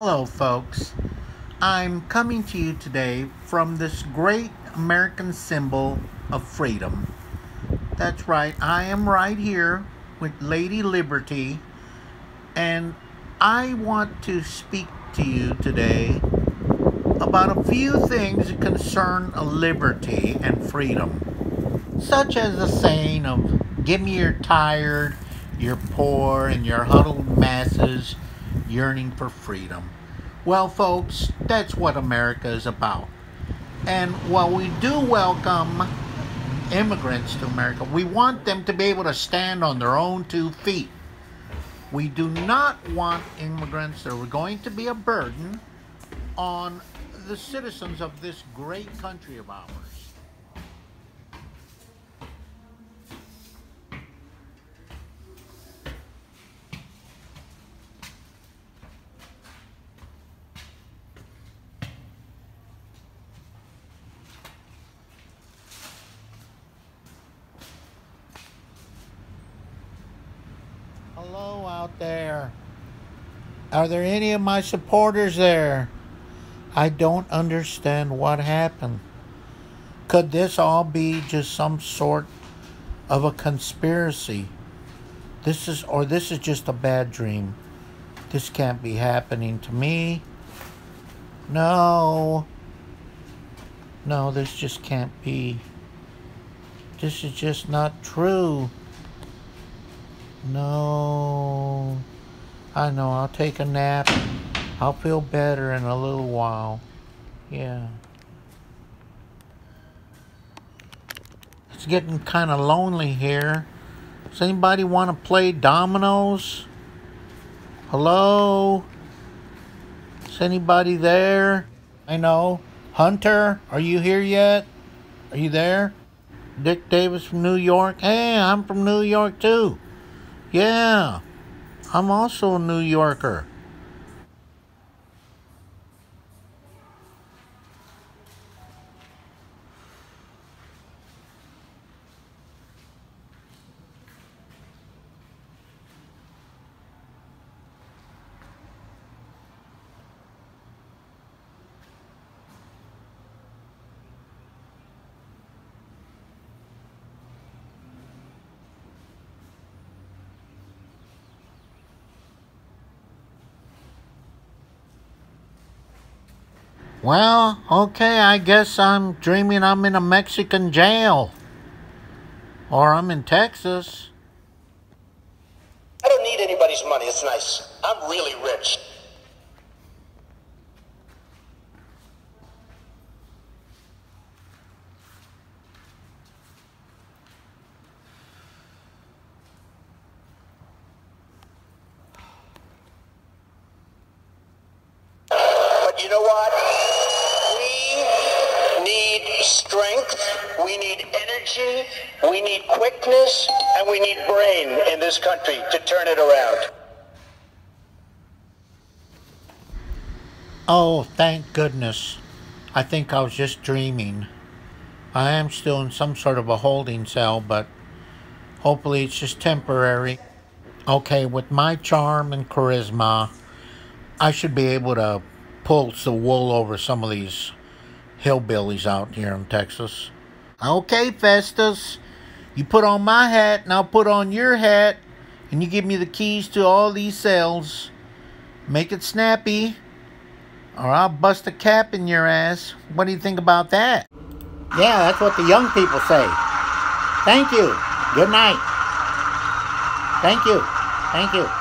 Hello, folks. I'm coming to you today from this great American symbol of freedom. That's right, I am right here with Lady Liberty, and I want to speak to you today about a few things that concern liberty and freedom, such as the saying of, Give me your tired, your poor, and your huddled masses yearning for freedom. Well, folks, that's what America is about. And while we do welcome immigrants to America, we want them to be able to stand on their own two feet. We do not want immigrants that are going to be a burden on the citizens of this great country of ours. Hello out there. Are there any of my supporters there? I don't understand what happened. Could this all be just some sort of a conspiracy? This is, or this is just a bad dream. This can't be happening to me. No. No, this just can't be. This is just not true. No. I know, I'll take a nap. I'll feel better in a little while. Yeah. It's getting kind of lonely here. Does anybody want to play dominoes? Hello? Is anybody there? I know. Hunter, are you here yet? Are you there? Dick Davis from New York? Hey, I'm from New York too. Yeah, I'm also a New Yorker. Well, okay, I guess I'm dreaming I'm in a Mexican jail. Or I'm in Texas. I don't need anybody's money. It's nice. I'm really rich. But you know what? We need energy, we need quickness, and we need brain in this country to turn it around. Oh, thank goodness. I think I was just dreaming. I am still in some sort of a holding cell, but hopefully it's just temporary. Okay, with my charm and charisma, I should be able to pull some wool over some of these hillbillies out here in Texas. Okay, Festus, you put on my hat and I'll put on your hat, and you give me the keys to all these cells. Make it snappy, or I'll bust a cap in your ass. What do you think about that? Yeah, that's what the young people say. Thank you. Good night. Thank you. Thank you.